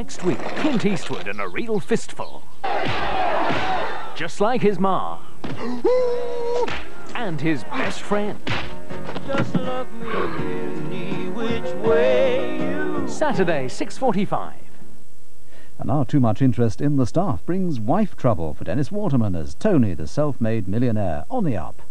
Next week, Clint Eastwood and a real fistful. Just like his ma. and his best friend. Saturday, 6.45. And our too much interest in the staff brings wife trouble for Dennis Waterman as Tony, the self-made millionaire, on the up.